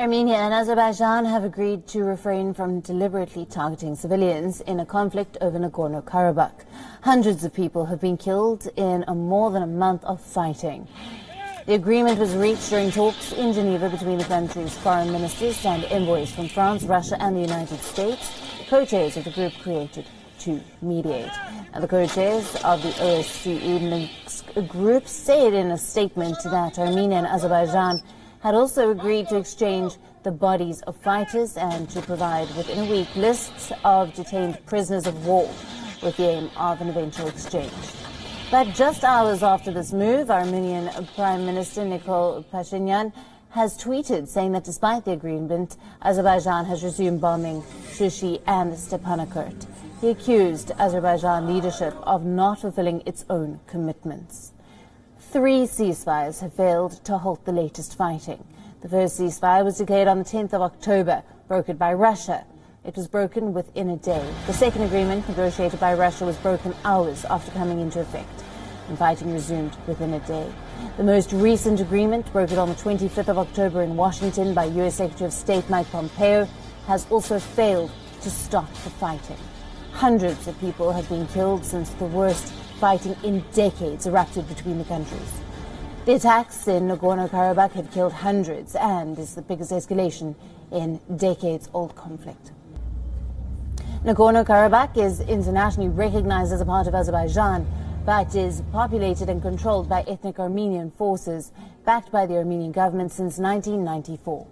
Armenia and Azerbaijan have agreed to refrain from deliberately targeting civilians in a conflict over Nagorno-Karabakh. Hundreds of people have been killed in a more than a month of fighting. The agreement was reached during talks in Geneva between the country's foreign ministers and envoys from France, Russia and the United States, co-chairs of the group created to mediate. And the co-chairs of the OSCE group said in a statement that Armenia and Azerbaijan had also agreed to exchange the bodies of fighters and to provide within a week lists of detained prisoners of war with the aim of an eventual exchange. But just hours after this move, Armenian Prime Minister Nikol Pashinyan has tweeted saying that despite the agreement, Azerbaijan has resumed bombing Shushi and Stepanakert. He accused Azerbaijan leadership of not fulfilling its own commitments. Three ceasefires have failed to halt the latest fighting. The first ceasefire was declared on the 10th of October, brokered by Russia. It was broken within a day. The second agreement, negotiated by Russia, was broken hours after coming into effect, and fighting resumed within a day. The most recent agreement, brokered on the 25th of October in Washington by U.S. Secretary of State Mike Pompeo, has also failed to stop the fighting. Hundreds of people have been killed since the worst fighting in decades erupted between the countries. The attacks in Nagorno-Karabakh have killed hundreds and is the biggest escalation in decades-old conflict. Nagorno-Karabakh is internationally recognized as a part of Azerbaijan, but is populated and controlled by ethnic Armenian forces, backed by the Armenian government since 1994.